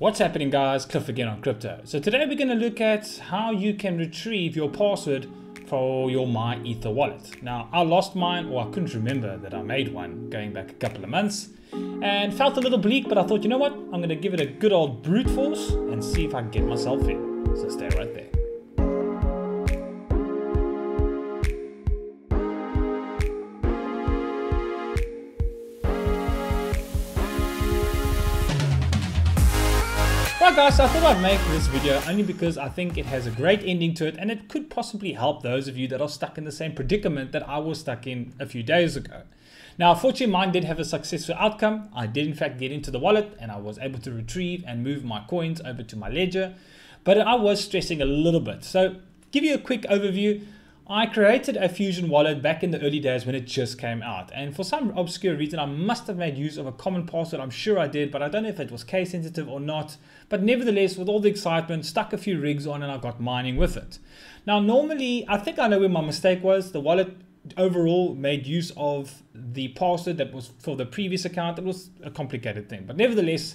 What's happening guys, Cliff again on crypto. So today we're going to look at how you can retrieve your password for your MyEther wallet. Now I lost mine or I couldn't remember that I made one going back a couple of months and felt a little bleak but I thought you know what, I'm going to give it a good old brute force and see if I can get myself in. So stay right there. Right guys, I thought I'd make this video only because I think it has a great ending to it and it could possibly help those of you that are stuck in the same predicament that I was stuck in a few days ago. Now, fortunately, mine did have a successful outcome. I did in fact get into the wallet and I was able to retrieve and move my coins over to my ledger, but I was stressing a little bit. So give you a quick overview. I created a Fusion wallet back in the early days when it just came out. And for some obscure reason, I must have made use of a common password. I'm sure I did, but I don't know if it was case sensitive or not. But nevertheless, with all the excitement, stuck a few rigs on and I got mining with it. Now, normally, I think I know where my mistake was. The wallet overall made use of the password that was for the previous account. It was a complicated thing. But nevertheless,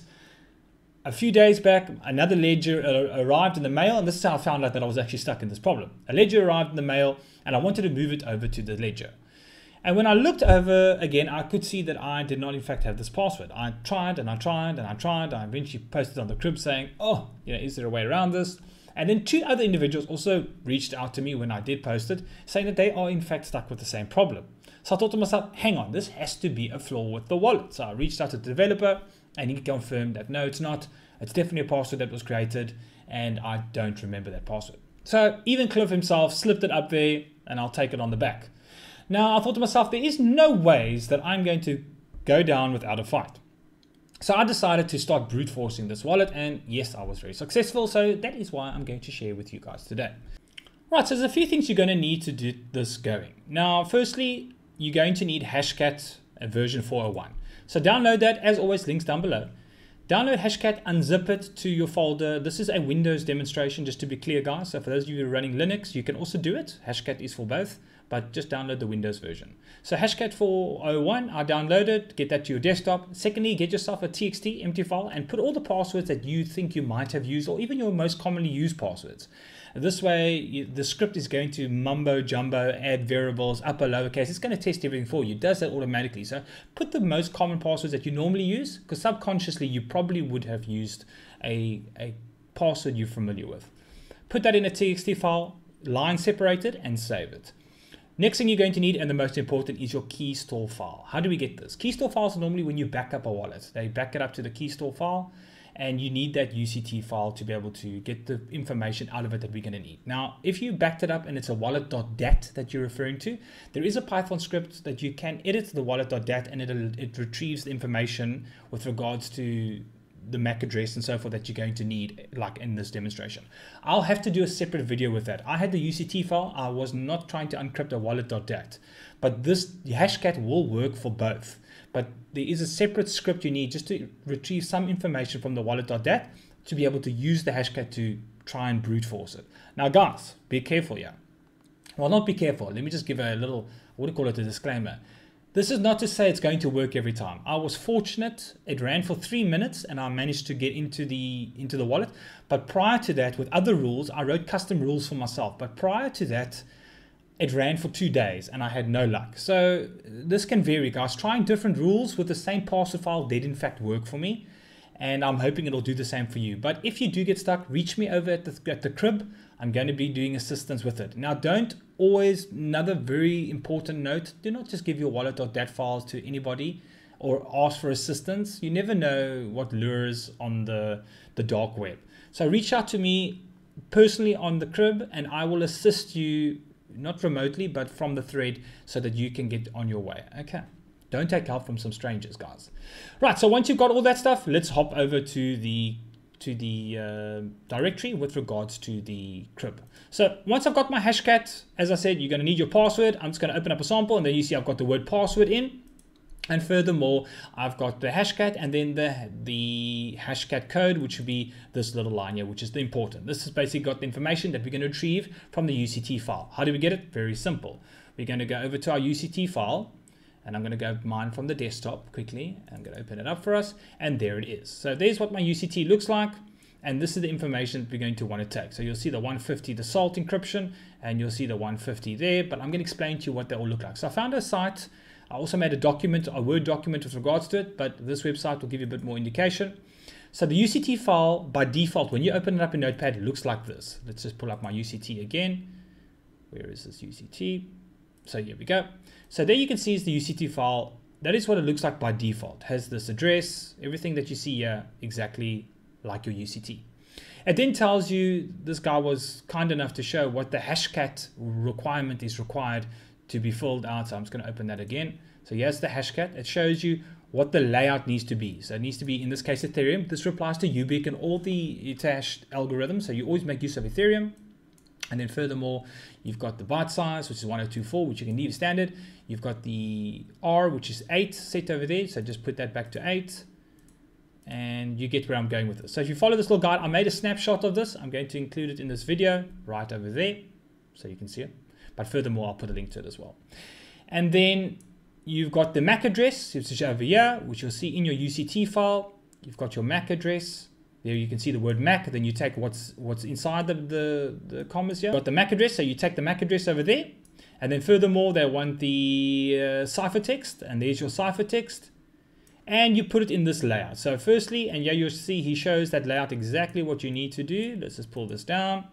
a few days back, another ledger uh, arrived in the mail, and this is how I found out that I was actually stuck in this problem. A ledger arrived in the mail, and I wanted to move it over to the ledger. And when I looked over again, I could see that I did not in fact have this password. I tried and I tried and I tried. I eventually posted on the crib saying, oh, you know, is there a way around this? And then two other individuals also reached out to me when I did post it, saying that they are in fact stuck with the same problem. So I thought to myself, hang on, this has to be a flaw with the wallet. So I reached out to the developer and he confirmed that no, it's not. It's definitely a password that was created and I don't remember that password. So even Cliff himself slipped it up there and I'll take it on the back. Now I thought to myself, there is no ways that I'm going to go down without a fight. So I decided to start brute forcing this wallet and yes, I was very successful. So that is why I'm going to share with you guys today. Right, so there's a few things you're going to need to do this going. Now, firstly, you're going to need Hashcat version 401. So download that, as always, links down below. Download Hashcat, unzip it to your folder. This is a Windows demonstration, just to be clear, guys. So for those of you who are running Linux, you can also do it. Hashcat is for both, but just download the Windows version. So Hashcat 401, I downloaded, get that to your desktop. Secondly, get yourself a TXT empty file and put all the passwords that you think you might have used or even your most commonly used passwords. This way, the script is going to mumbo jumbo, add variables, upper, lowercase. It's going to test everything for you. It does that automatically. So put the most common passwords that you normally use, because subconsciously you probably would have used a, a password you're familiar with. Put that in a TXT file, line separated, and save it. Next thing you're going to need, and the most important, is your key store file. How do we get this? Key store files are normally when you back up a wallet. They back it up to the key store file and you need that UCT file to be able to get the information out of it that we're going to need. Now, if you backed it up and it's a wallet.dat that you're referring to, there is a Python script that you can edit the wallet.dat and it it retrieves the information with regards to the MAC address and so forth that you're going to need like in this demonstration. I'll have to do a separate video with that. I had the UCT file. I was not trying to uncrypt a wallet.dat, but this Hashcat will work for both but there is a separate script you need just to retrieve some information from the wallet.dat to be able to use the hashcat to try and brute force it. Now guys, be careful here. Well, not be careful. Let me just give a little, what do you call it, a disclaimer. This is not to say it's going to work every time. I was fortunate. It ran for three minutes and I managed to get into the into the wallet. But prior to that, with other rules, I wrote custom rules for myself. But prior to that, it ran for two days and I had no luck. So uh, this can vary, guys. Trying different rules with the same parser file did in fact work for me. And I'm hoping it'll do the same for you. But if you do get stuck, reach me over at the, at the crib. I'm going to be doing assistance with it. Now, don't always, another very important note, do not just give your wallet.dat files to anybody or ask for assistance. You never know what lures on the, the dark web. So reach out to me personally on the crib and I will assist you not remotely, but from the thread so that you can get on your way. Okay. Don't take help from some strangers, guys. Right. So once you've got all that stuff, let's hop over to the to the uh, directory with regards to the crib. So once I've got my hashcat, as I said, you're going to need your password. I'm just going to open up a sample and then you see I've got the word password in. And furthermore, I've got the hashcat and then the, the hashcat code, which would be this little line here, which is the important. This has basically got the information that we're going to retrieve from the UCT file. How do we get it? Very simple. We're going to go over to our UCT file. And I'm going to go mine from the desktop quickly. I'm going to open it up for us. And there it is. So there's what my UCT looks like. And this is the information that we're going to want to take. So you'll see the 150, the salt encryption, and you'll see the 150 there. But I'm going to explain to you what they all look like. So I found a site. I also made a document, a Word document with regards to it, but this website will give you a bit more indication. So the UCT file, by default, when you open it up in Notepad, it looks like this. Let's just pull up my UCT again. Where is this UCT? So here we go. So there you can see is the UCT file. That is what it looks like by default. It has this address, everything that you see here, exactly like your UCT. It then tells you this guy was kind enough to show what the hashcat requirement is required to be filled out. So I'm just going to open that again. So here's the hashcat. It shows you what the layout needs to be. So it needs to be, in this case, Ethereum. This applies to Ubiq and all the attached algorithms. So you always make use of Ethereum. And then furthermore, you've got the byte size, which is 1024, which you can leave standard. You've got the R, which is 8 set over there. So just put that back to 8 and you get where I'm going with this. So if you follow this little guide, I made a snapshot of this. I'm going to include it in this video right over there so you can see it. But furthermore, I'll put a link to it as well. And then you've got the MAC address, which is over here, which you'll see in your UCT file. You've got your MAC address. There you can see the word MAC. Then you take what's what's inside the, the, the commas here. Got the MAC address, so you take the MAC address over there. And then furthermore, they want the uh, ciphertext, and there's your ciphertext and you put it in this layout. So firstly, and yeah, you'll see he shows that layout exactly what you need to do. Let's just pull this down.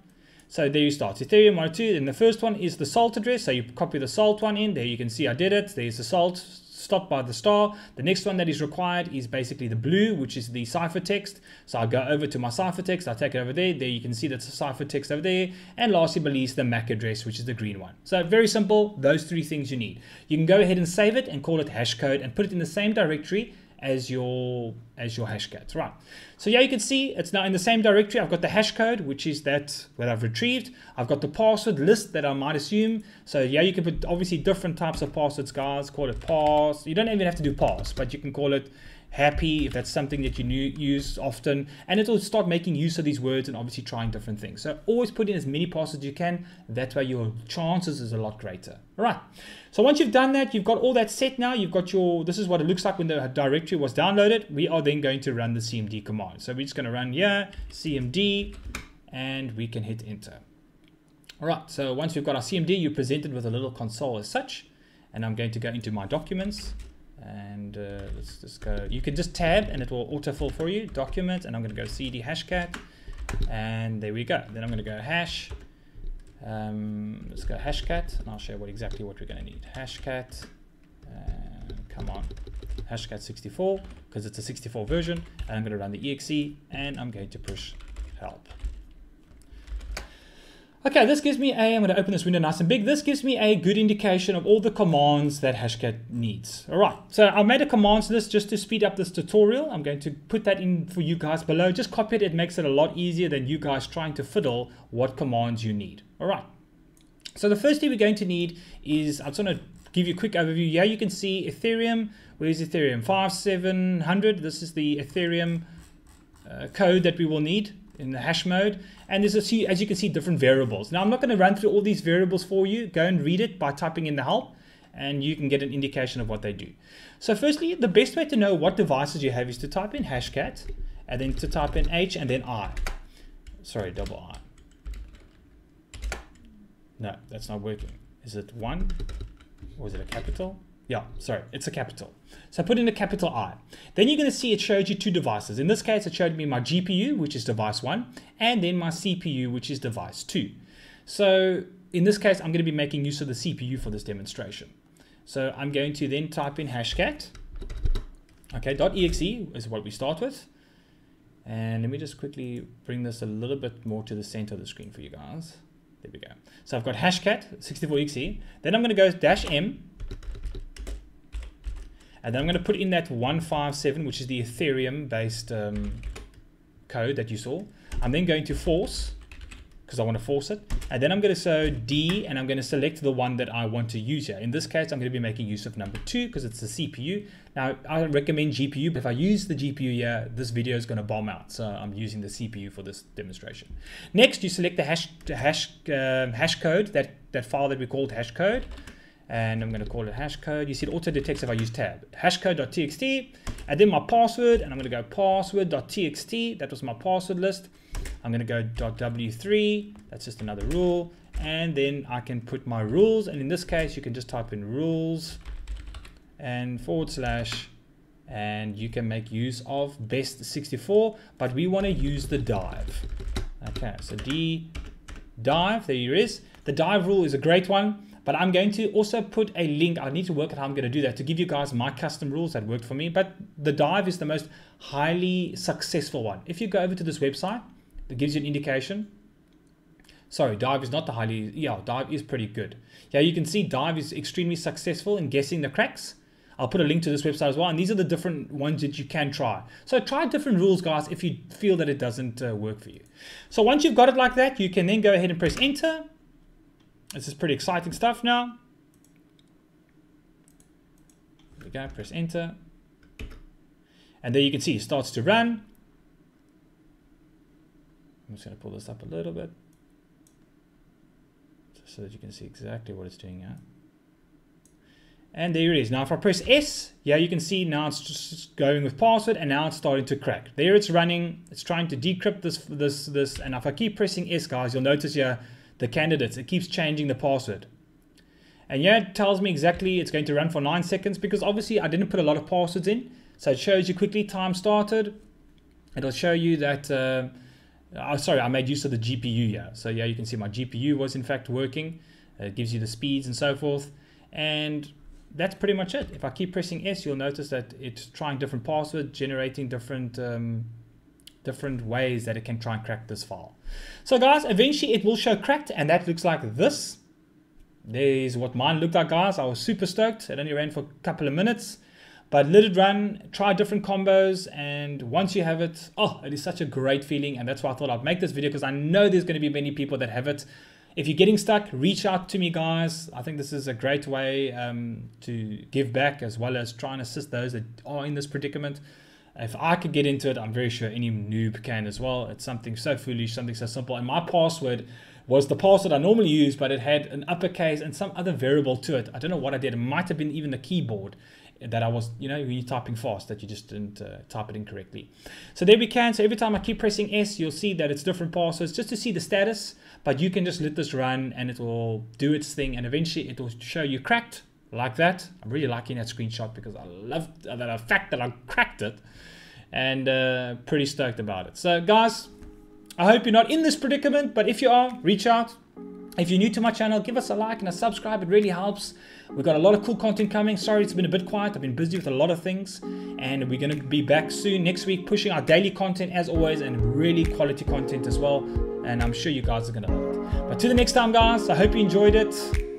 So there you start, Ethereum 102, and the first one is the salt address. So you copy the salt one in, there you can see I did it. There's the salt, stop by the star. The next one that is required is basically the blue, which is the ciphertext. So I go over to my ciphertext, I take it over there. There you can see that's the ciphertext over there. And lastly but least, the MAC address, which is the green one. So very simple, those three things you need. You can go ahead and save it and call it hashcode and put it in the same directory as your as your hashcat, right? So yeah, you can see it's now in the same directory. I've got the hash code, which is that that I've retrieved. I've got the password list that I might assume. So yeah, you can put obviously different types of passwords, guys. Call it pass. You don't even have to do pass, but you can call it happy if that's something that you use often and it'll start making use of these words and obviously trying different things. So always put in as many passes as you can. That way your chances is a lot greater. All right. So once you've done that you've got all that set now. You've got your this is what it looks like when the directory was downloaded. We are then going to run the cmd command. So we're just going to run here cmd and we can hit enter. All right. So once we've got our cmd you're presented with a little console as such. And i'm going to go into my documents and uh, let's just go. You can just tab and it will autofill for you document and I'm going to go cd hashcat and there we go. Then I'm going to go hash. Um, let's go hashcat and I'll show what exactly what we're going to need hashcat uh, come on. Hashcat 64 because it's a 64 version and I'm going to run the exe and I'm going to push help Okay, this gives me a, I'm going to open this window nice and big. This gives me a good indication of all the commands that Hashcat needs. All right, so I made a commands list just to speed up this tutorial. I'm going to put that in for you guys below. Just copy it. It makes it a lot easier than you guys trying to fiddle what commands you need. All right. So the first thing we're going to need is, I just want to give you a quick overview. Yeah, you can see Ethereum. Where's Ethereum? 5700. This is the Ethereum uh, code that we will need in the hash mode. And there's a, few as you can see, different variables. Now, I'm not going to run through all these variables for you. Go and read it by typing in the help and you can get an indication of what they do. So firstly, the best way to know what devices you have is to type in hashcat and then to type in H and then I. Sorry, double I. No, that's not working. Is it one or is it a capital? Yeah, sorry, it's a capital. So I put in a capital I. Then you're going to see it showed you two devices. In this case, it showed me my GPU, which is device one, and then my CPU, which is device two. So in this case, I'm going to be making use of the CPU for this demonstration. So I'm going to then type in hashcat. Okay, .exe is what we start with. And let me just quickly bring this a little bit more to the center of the screen for you guys. There we go. So I've got hashcat 64exe. Then I'm going to go dash M and then I'm going to put in that 157, which is the Ethereum based um, code that you saw. I'm then going to force, because I want to force it. And then I'm going to say D, and I'm going to select the one that I want to use here. In this case, I'm going to be making use of number two, because it's the CPU. Now, I recommend GPU, but if I use the GPU here, this video is going to bomb out. So I'm using the CPU for this demonstration. Next, you select the hash, hash, uh, hash code, that, that file that we called hash code. And I'm going to call it hash code. You see it auto detects if I use tab. Hashcode.txt, and then my password, and I'm going to go password.txt. That was my password list. I'm going to go .w3. That's just another rule. And then I can put my rules. And in this case, you can just type in rules and forward slash and you can make use of best 64 but we want to use the dive okay so d dive there it is the dive rule is a great one but I'm going to also put a link. I need to work out how I'm going to do that to give you guys my custom rules that worked for me. But the dive is the most highly successful one. If you go over to this website, it gives you an indication. Sorry, dive is not the highly, yeah, dive is pretty good. Yeah, you can see dive is extremely successful in guessing the cracks. I'll put a link to this website as well. And these are the different ones that you can try. So try different rules, guys, if you feel that it doesn't uh, work for you. So once you've got it like that, you can then go ahead and press enter. This is pretty exciting stuff now. There we go, press enter. And there you can see it starts to run. I'm just to pull this up a little bit so that you can see exactly what it's doing now. And there it is. Now if I press S, yeah, you can see now it's just going with password and now it's starting to crack. There it's running. It's trying to decrypt this, this, this. And if I keep pressing S, guys, you'll notice here the candidates. It keeps changing the password. And yeah, it tells me exactly it's going to run for nine seconds because obviously I didn't put a lot of passwords in. So it shows you quickly time started. It'll show you that, uh, oh, sorry, I made use of the GPU here. So yeah, you can see my GPU was in fact working. It gives you the speeds and so forth. And that's pretty much it. If I keep pressing S, you'll notice that it's trying different passwords, generating different um, different ways that it can try and crack this file. So guys, eventually it will show cracked and that looks like this. There's what mine looked like guys. I was super stoked. It only ran for a couple of minutes. But let it run, try different combos, and once you have it, oh, it is such a great feeling. And that's why I thought I'd make this video because I know there's going to be many people that have it. If you're getting stuck, reach out to me, guys. I think this is a great way um, to give back as well as try and assist those that are in this predicament. If I could get into it, I'm very sure any noob can as well. It's something so foolish, something so simple. And my password was the password I normally use, but it had an uppercase and some other variable to it. I don't know what I did. It might have been even the keyboard that I was, you know, when you're typing fast, that you just didn't uh, type it incorrectly. So there we can. So every time I keep pressing S, you'll see that it's different passwords just to see the status. But you can just let this run and it will do its thing. And eventually it will show you cracked like that. I'm really liking that screenshot because I love the fact that I cracked it and uh, pretty stoked about it. So guys, I hope you're not in this predicament, but if you are, reach out. If you're new to my channel, give us a like and a subscribe. It really helps. We've got a lot of cool content coming. Sorry, it's been a bit quiet. I've been busy with a lot of things. And we're going to be back soon next week, pushing our daily content as always and really quality content as well. And I'm sure you guys are going to love it. But to the next time, guys, I hope you enjoyed it.